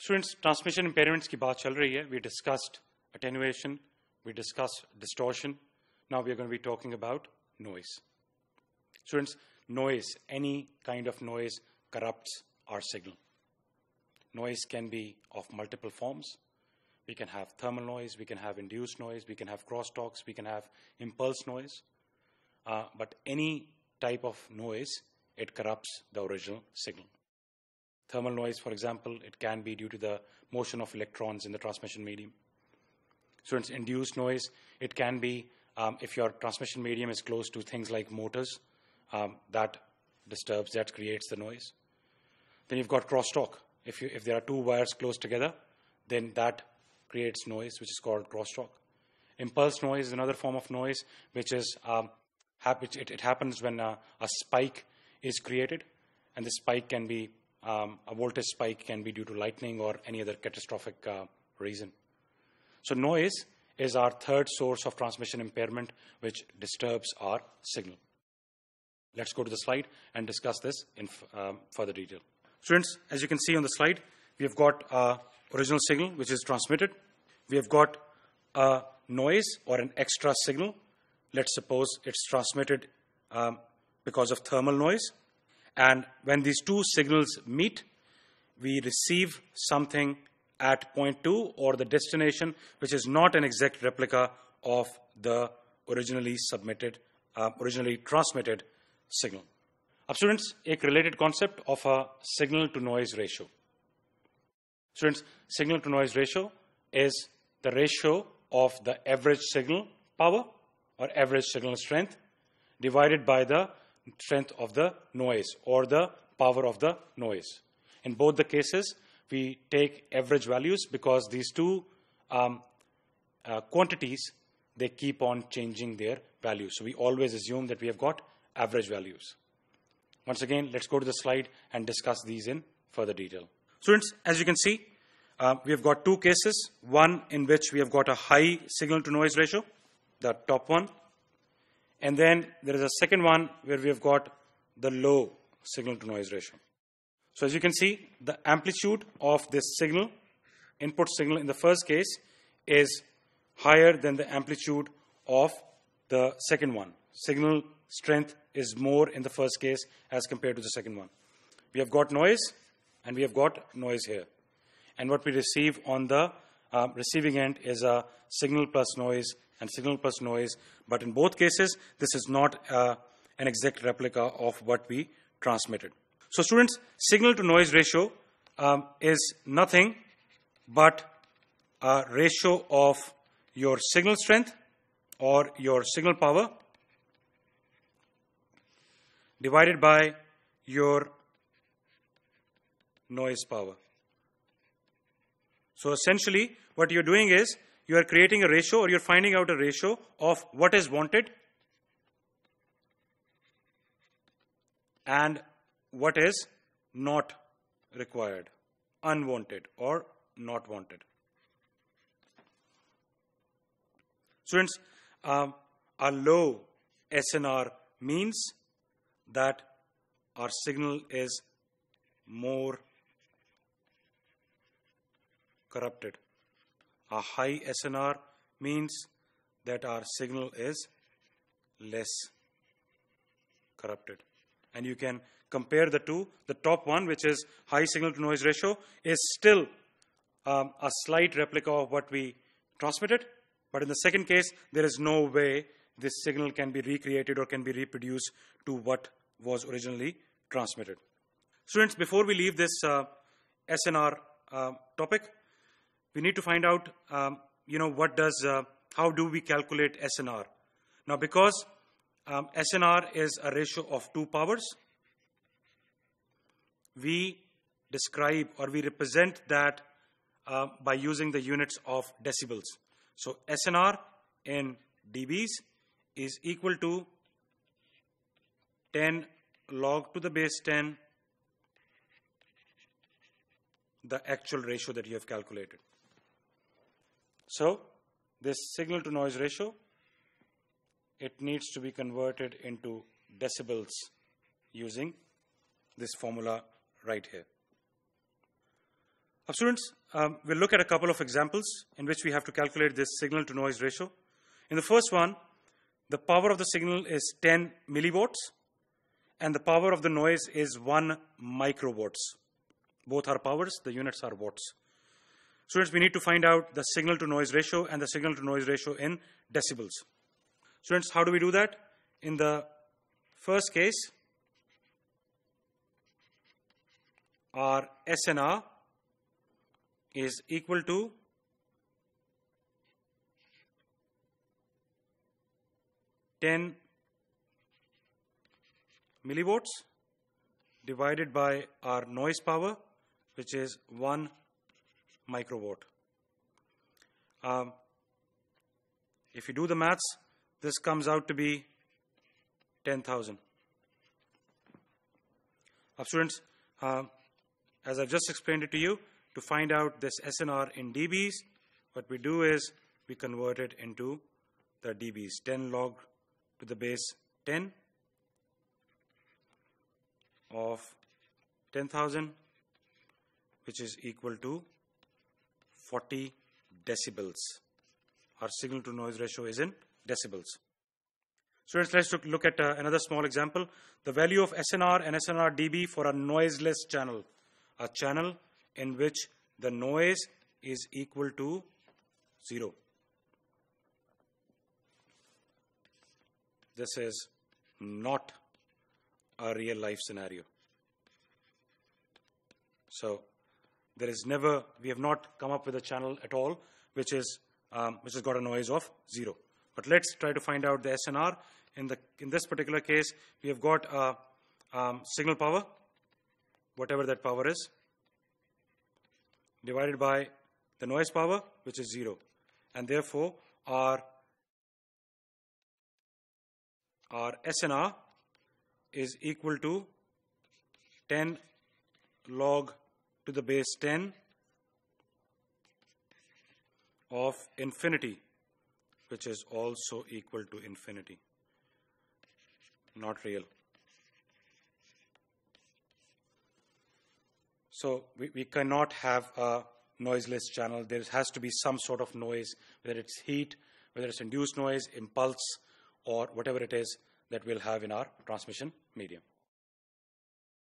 Students, transmission impairments की बात चल रही है. We discussed attenuation, we discussed distortion. Now we are going to be talking about noise. Students, noise, any kind of noise corrupts our signal. Noise can be of multiple forms. We can have thermal noise, we can have induced noise, we can have crosstalks, we can have impulse noise. Uh, but any type of noise, it corrupts the original signal. Thermal noise, for example, it can be due to the motion of electrons in the transmission medium. So it's induced noise. It can be um, if your transmission medium is close to things like motors, um, that disturbs, that creates the noise. Then you've got crosstalk. If, you, if there are two wires close together, then that creates noise, which is called crosstalk. Impulse noise is another form of noise, which is um, it, it, happens when a, a, spike is created, and the spike can be um, a voltage spike can be due to lightning or any other catastrophic uh, reason. So noise is our third source of transmission impairment, which disturbs our signal. Let's go to the slide and discuss this in um, further detail. Students, as you can see on the slide, we have got a original signal which is transmitted. We have got a noise or an extra signal. Let's suppose it's transmitted um, because of thermal noise. And when these two signals meet, we receive something at point 2 or the destination, which is not an exact replica of the originally submitted, uh, originally transmitted signal. Up students, a related concept of a signal to noise ratio. Students, signal to noise ratio is the ratio of the average signal power or average signal strength divided by the strength of the noise or the power of the noise. In both the cases, we take average values because these two um, uh, quantities, they keep on changing their values. So we always assume that we have got average values. Once again, let's go to the slide and discuss these in further detail. Students, as you can see, uh, we have got two cases. One in which we have got a high signal to noise ratio, the top one. And then there is a second one where we have got the low signal to noise ratio. So as you can see, the amplitude of this signal, input signal in the first case, is higher than the amplitude of the second one. Signal strength is more in the first case as compared to the second one. We have got noise and we have got noise here. And what we receive on the uh, receiving end is a signal plus noise and signal plus noise. But in both cases, this is not uh, an exact replica of what we transmitted. So students, signal to noise ratio um, is nothing but a ratio of your signal strength or your signal power divided by your noise power. So essentially, what you're doing is you are creating a ratio or you're finding out a ratio of what is wanted and what is not required, unwanted or not wanted. Students, um, a low SNR means that our signal is more corrupted. A high SNR means that our signal is less corrupted. And you can compare the two. The top one, which is high signal to noise ratio, is still um, a slight replica of what we transmitted. But in the second case, there is no way this signal can be recreated or can be reproduced to what was originally transmitted. Students, before we leave this uh, SNR uh, topic, we need to find out, um, you know, what does, uh, how do we calculate SNR? Now, because um, SNR is a ratio of two powers, we describe or we represent that uh, by using the units of decibels. So, SNR in dBs is equal to 10 log to the base 10 the actual ratio that you have calculated. So, this signal to noise ratio, it needs to be converted into decibels using this formula right here. Now, students, um, we'll look at a couple of examples in which we have to calculate this signal to noise ratio. In the first one, the power of the signal is 10 milliwatts and the power of the noise is 1 microwatts. Both are powers, the units are watts. Students, we need to find out the signal to noise ratio and the signal to noise ratio in decibels. Students, how do we do that? In the first case, our SNR is equal to ten milliwatts divided by our noise power, which is 1 microwatt. Um, if you do the maths, this comes out to be 10,000. Now, students, uh, as I've just explained it to you, to find out this SNR in dBs, what we do is we convert it into the dBs, 10 log to the base 10 of 10,000 which is equal to 40 decibels. Our signal to noise ratio is in decibels. Students, let's look at uh, another small example. The value of SNR and SNR dB for a noiseless channel. A channel in which the noise is equal to 0. This is not a real life scenario. So there is never, we have not come up with a channel at all which is um, which has got a noise of zero. But let's try to find out the SNR. In, the, in this particular case, we have got a um, signal power, whatever that power is, divided by the noise power, which is zero. And therefore, our, our SNR is equal to 10 log to the base 10 of infinity, which is also equal to infinity. Not real. So we, we cannot have a noiseless channel. There has to be some sort of noise, whether it's heat, whether it's induced noise, impulse, or whatever it is that we'll have in our transmission medium.